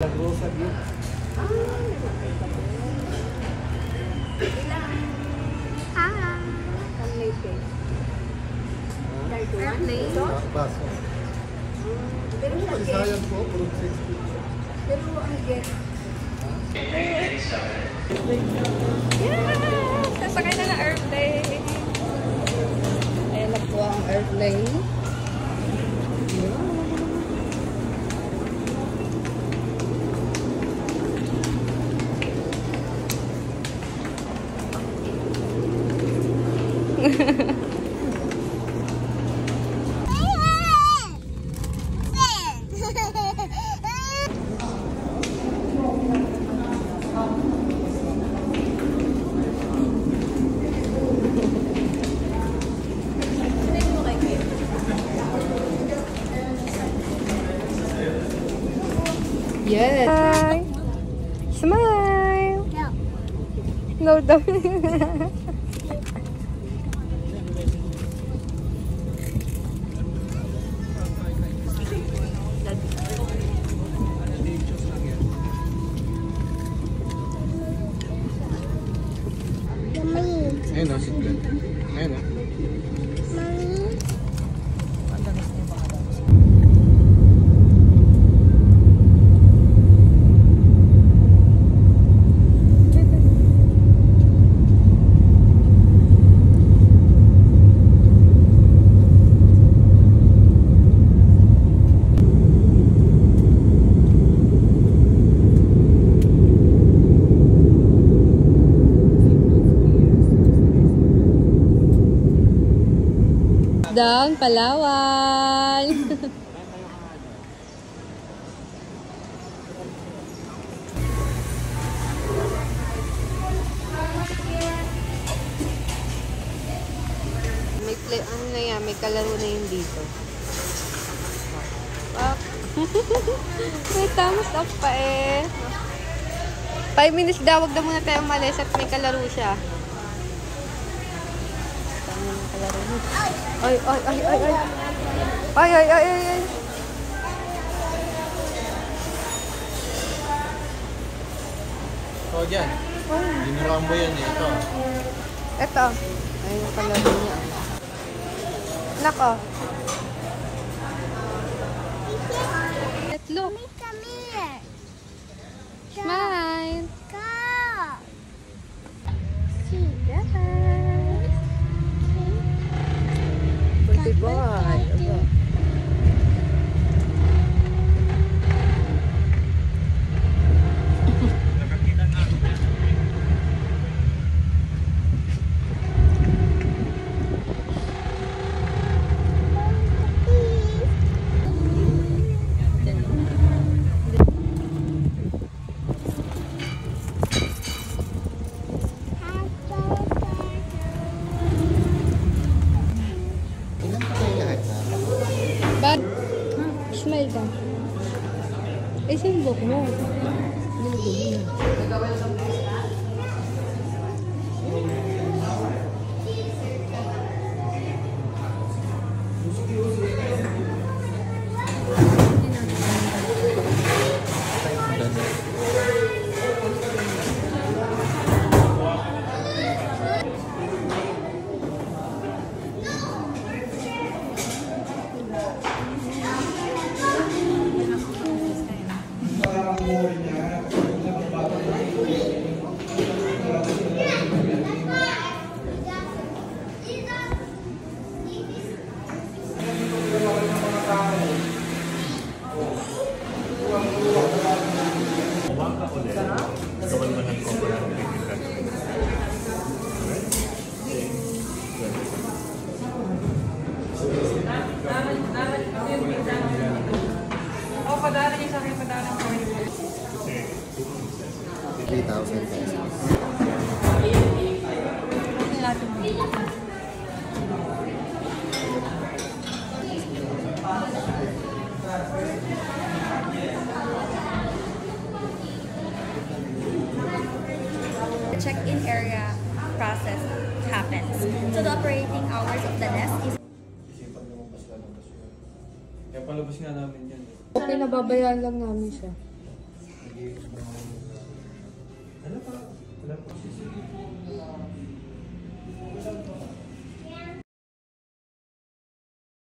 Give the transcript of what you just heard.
Hi. Airplane. Ah, Baso. Pero siya get. Sayang po, puro 60. Pero ang get. Yes! Yes. Hi. Smile. No daw. Ayun o, siklet. Ayun o. Down, Palawan. may play, ano na yan, may kalaro na yun dito. Up. may thumbs up pa eh. 5 minutes daw, wag na muna tayo umalis at may kalaro siya. Kalaro mo. Ay, ay, ay, ay, ay. Ay, ay, ay, ay, ay. So, dyan. Dinirambo yan eh. Ito. Ito. Ay, yung kalaro niya. Nako. Let's look. 哎呀 Smile ka. Eh, saan buhok mo? Oh, 3,000 pesos. The check-in area process happens. So the operating hours of the nest is. Kaya palabas nga namin yan. Pinababayaan lang namin siya. 그냥 보시지.